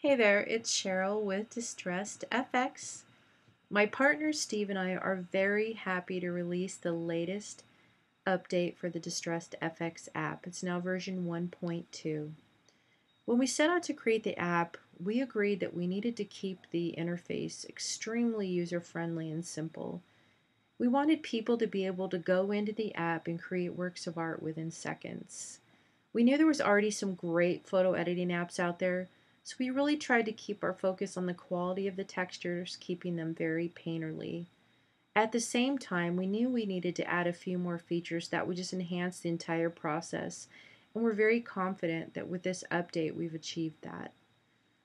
Hey there, it's Cheryl with Distressed FX. My partner Steve and I are very happy to release the latest update for the Distressed FX app. It's now version 1.2. When we set out to create the app, we agreed that we needed to keep the interface extremely user friendly and simple. We wanted people to be able to go into the app and create works of art within seconds. We knew there was already some great photo editing apps out there, so we really tried to keep our focus on the quality of the textures, keeping them very painterly. At the same time, we knew we needed to add a few more features that would just enhance the entire process, and we're very confident that with this update we've achieved that.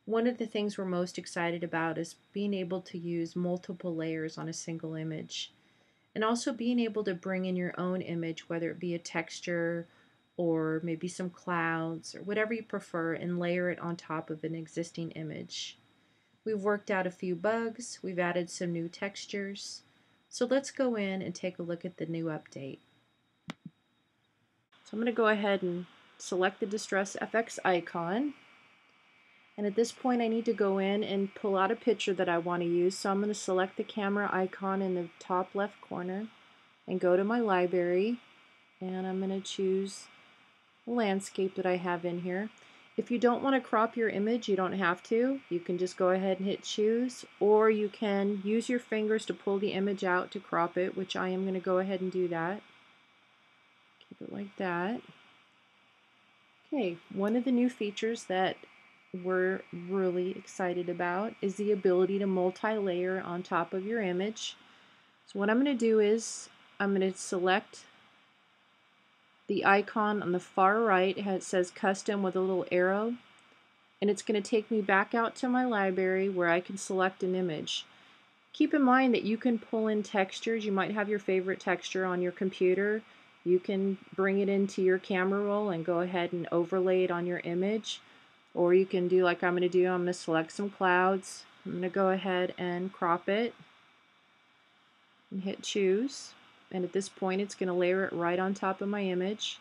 One of the things we're most excited about is being able to use multiple layers on a single image, and also being able to bring in your own image, whether it be a texture or maybe some clouds or whatever you prefer and layer it on top of an existing image. We've worked out a few bugs, we've added some new textures, so let's go in and take a look at the new update. So I'm going to go ahead and select the Distressed FX icon and at this point I need to go in and pull out a picture that I want to use so I'm going to select the camera icon in the top left corner and go to my library and I'm going to choose landscape that I have in here. If you don't want to crop your image, you don't have to. You can just go ahead and hit choose, or you can use your fingers to pull the image out to crop it, which I am going to go ahead and do that. Keep it like that. Okay, one of the new features that we're really excited about is the ability to multi-layer on top of your image. So what I'm going to do is I'm going to select the icon on the far right it says custom with a little arrow and it's going to take me back out to my library where I can select an image. Keep in mind that you can pull in textures. You might have your favorite texture on your computer. You can bring it into your camera roll and go ahead and overlay it on your image. Or you can do like I'm going to do. I'm going to select some clouds. I'm going to go ahead and crop it and hit choose and at this point it's going to layer it right on top of my image.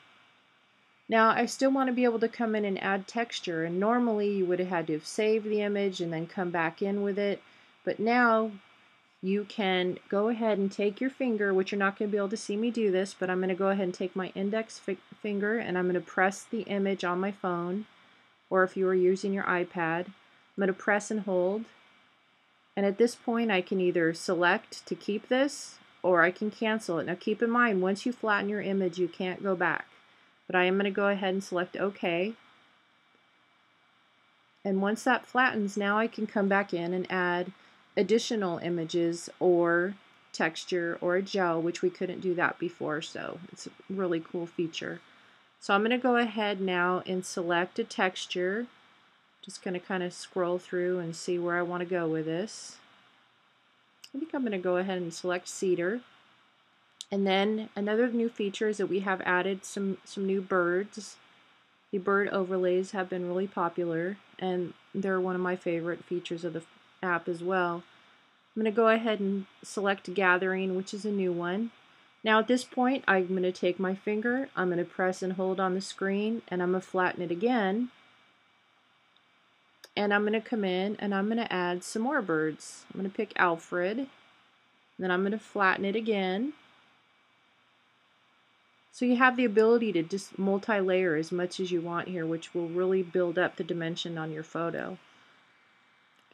Now I still want to be able to come in and add texture and normally you would have had to have saved the image and then come back in with it but now you can go ahead and take your finger which you're not going to be able to see me do this but I'm going to go ahead and take my index fi finger and I'm going to press the image on my phone or if you are using your iPad I'm going to press and hold and at this point I can either select to keep this or I can cancel it. Now keep in mind, once you flatten your image, you can't go back. But I am going to go ahead and select OK. And once that flattens, now I can come back in and add additional images or texture or a gel, which we couldn't do that before, so it's a really cool feature. So I'm going to go ahead now and select a texture. Just going to kind of scroll through and see where I want to go with this. I think I'm going to go ahead and select cedar. And then another new feature is that we have added some, some new birds. The bird overlays have been really popular and they're one of my favorite features of the app as well. I'm going to go ahead and select gathering, which is a new one. Now at this point, I'm going to take my finger, I'm going to press and hold on the screen, and I'm going to flatten it again and I'm going to come in and I'm going to add some more birds. I'm going to pick Alfred. Then I'm going to flatten it again. So you have the ability to just multi-layer as much as you want here, which will really build up the dimension on your photo.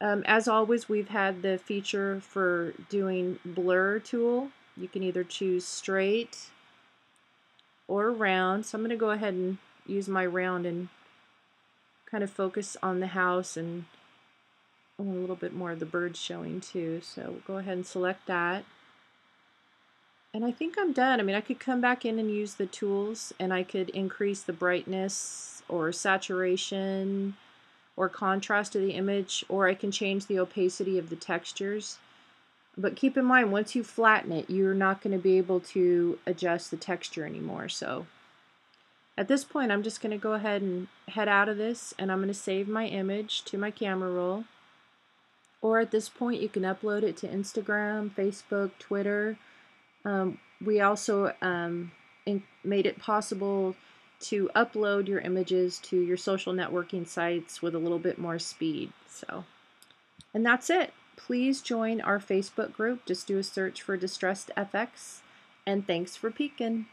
Um, as always, we've had the feature for doing blur tool. You can either choose straight or round. So I'm going to go ahead and use my round and kind of focus on the house and a little bit more of the birds showing too. So we'll go ahead and select that. And I think I'm done. I mean, I could come back in and use the tools and I could increase the brightness or saturation or contrast of the image or I can change the opacity of the textures. But keep in mind, once you flatten it, you're not going to be able to adjust the texture anymore. So at this point, I'm just going to go ahead and head out of this and I'm going to save my image to my camera roll. Or at this point, you can upload it to Instagram, Facebook, Twitter. Um, we also um, made it possible to upload your images to your social networking sites with a little bit more speed. So, and that's it. Please join our Facebook group. Just do a search for Distressed FX. And thanks for peeking.